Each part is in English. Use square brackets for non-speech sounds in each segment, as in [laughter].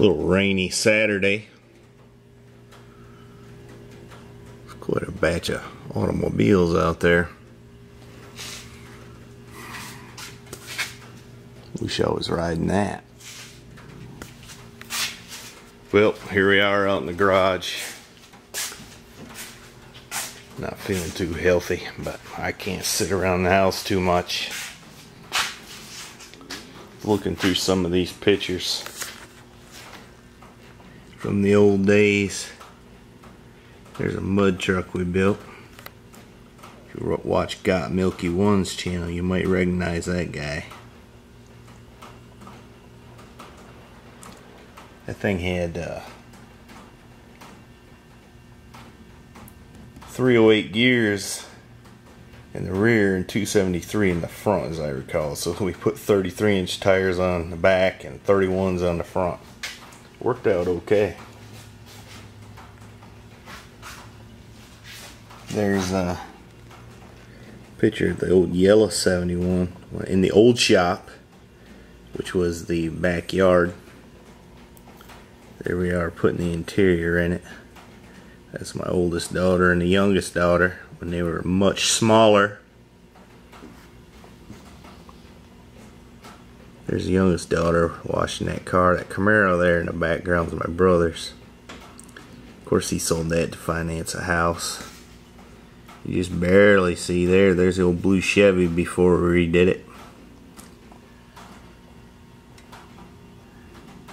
little rainy Saturday. Quite a batch of automobiles out there. Wish I was riding that. Well, here we are out in the garage. Not feeling too healthy, but I can't sit around the house too much. Looking through some of these pictures from the old days. There's a mud truck we built. If you watch Got Milky One's channel, you might recognize that guy. That thing had uh, 308 gears in the rear and 273 in the front, as I recall. So we put 33 inch tires on the back and 31s on the front. Worked out okay. There's a picture of the old yellow 71 in the old shop, which was the backyard. There we are putting the interior in it. That's my oldest daughter and the youngest daughter when they were much smaller. There's the youngest daughter washing that car. That Camaro there in the background is my brother's. Of course, he sold that to finance a house. You just barely see there. There's the old blue Chevy before we redid it.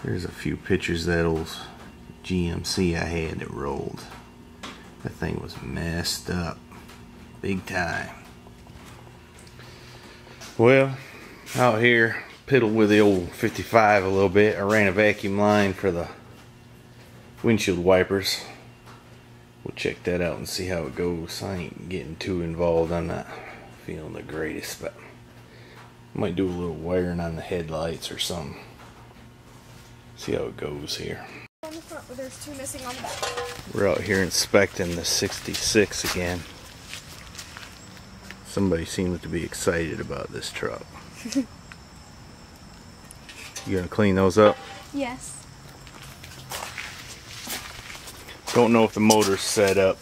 There's a few pictures that old GMC I had that rolled. That thing was messed up. Big time. Well, out here, piddled with the old 55 a little bit. I ran a vacuum line for the windshield wipers. We'll check that out and see how it goes. I ain't getting too involved. I'm not feeling the greatest, but I might do a little wiring on the headlights or something. See how it goes here front, but there's two missing on the back. We're out here inspecting the 66 again. Somebody seems to be excited about this truck. [laughs] you gonna clean those up? Yes. Don't know if the motor's set up.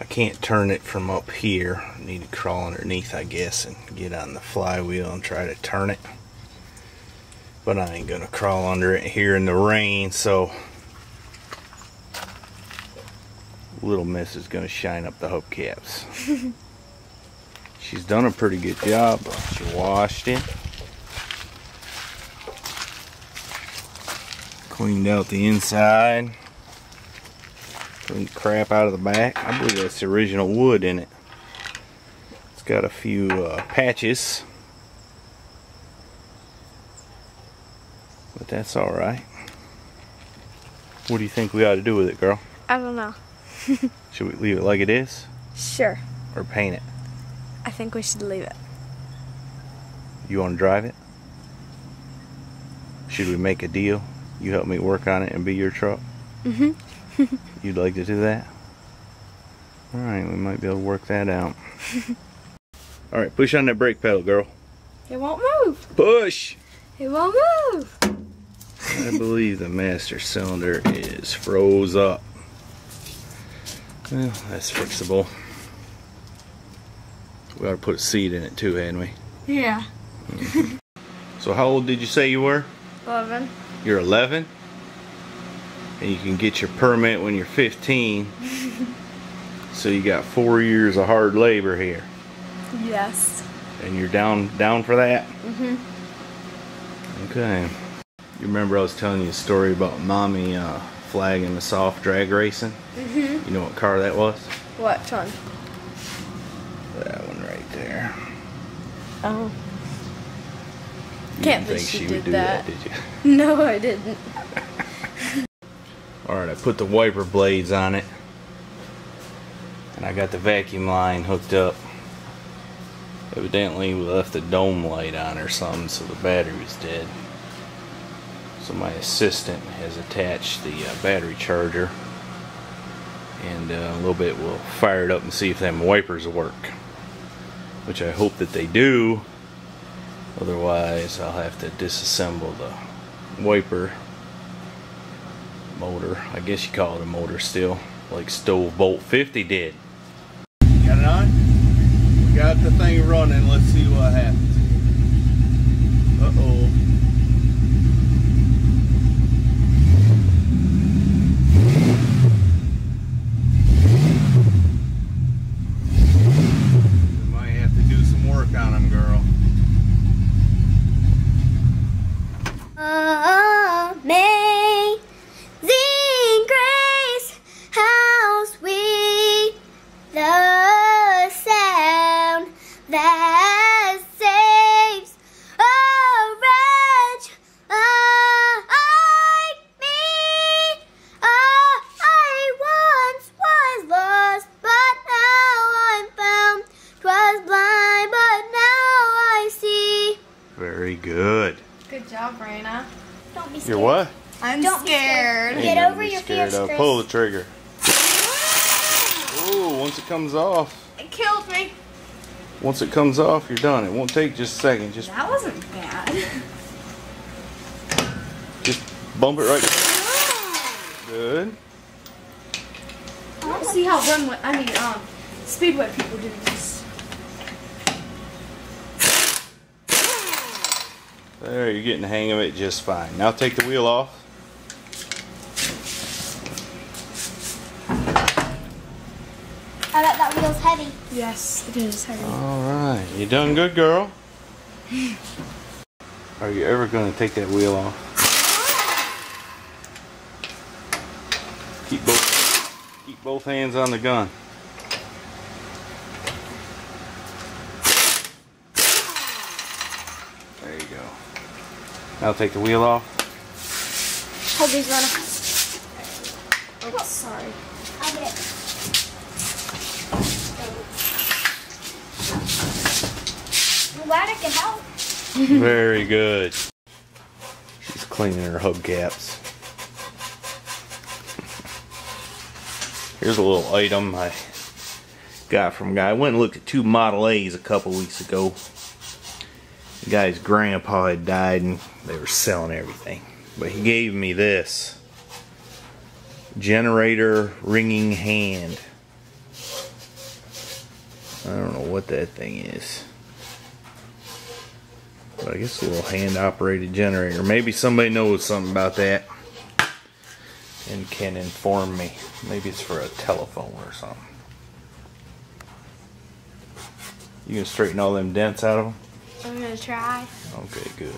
I can't turn it from up here. I need to crawl underneath, I guess, and get on the flywheel and try to turn it but I ain't gonna crawl under it here in the rain so little miss is gonna shine up the hubcaps [laughs] she's done a pretty good job she washed it cleaned out the inside cleaned crap out of the back I believe that's the original wood in it it's got a few uh, patches But that's alright. What do you think we ought to do with it, girl? I don't know. [laughs] should we leave it like it is? Sure. Or paint it? I think we should leave it. You want to drive it? Should we make a deal? You help me work on it and be your truck? Mm-hmm. [laughs] You'd like to do that? Alright, we might be able to work that out. [laughs] Alright, push on that brake pedal, girl. It won't move. Push! It won't move. I believe the master cylinder is froze up. Well, that's fixable. We ought to put a seat in it too, hadn't we? Yeah. [laughs] so how old did you say you were? 11. You're 11? And you can get your permit when you're 15. [laughs] so you got four years of hard labor here. Yes. And you're down down for that? Mm-hmm. Okay. You remember I was telling you a story about mommy uh, flagging the soft drag racing? Mm-hmm. You know what car that was? What one? That one right there. Oh. You Can't believe think she she did would do that. that, did you? [laughs] No, I didn't. [laughs] Alright, I put the wiper blades on it. And I got the vacuum line hooked up. Evidently we left the dome light on or something so the battery was dead. So my assistant has attached the uh, battery charger and uh, a little bit we'll fire it up and see if them wipers work. Which I hope that they do. Otherwise I'll have to disassemble the wiper motor. I guess you call it a motor still, like Stove Bolt 50 did. Got it on? We got the thing running. Let's see what happens. Uh oh. Good job, Raina. Don't be scared. You're what? I'm Don't be scared. Get Ain't nothing over to be your scared fears, of. Chris. Pull the trigger. Oh, once it comes off, It killed me. once it comes off, you're done. It won't take just a second. Just That wasn't bad. just bump it right. Good. I don't see how run. I mean, um, speedway people do this. There, you're getting the hang of it just fine. Now take the wheel off. I bet that wheel's heavy. Yes, it is heavy. All right, you done good, girl. [laughs] Are you ever going to take that wheel off? Keep both keep both hands on the gun. There you go. Now take the wheel off. Hold these running. Oh, sorry. I'll get it. I'm glad I can help. Very good. She's cleaning her hubcaps. Here's a little item I got from a guy. I went and looked at two Model A's a couple weeks ago. The guy's grandpa had died and they were selling everything. But he gave me this generator ringing hand. I don't know what that thing is. But I guess a little hand operated generator. Maybe somebody knows something about that and can inform me. Maybe it's for a telephone or something. You can straighten all them dents out of them? I'm gonna try. Okay, good.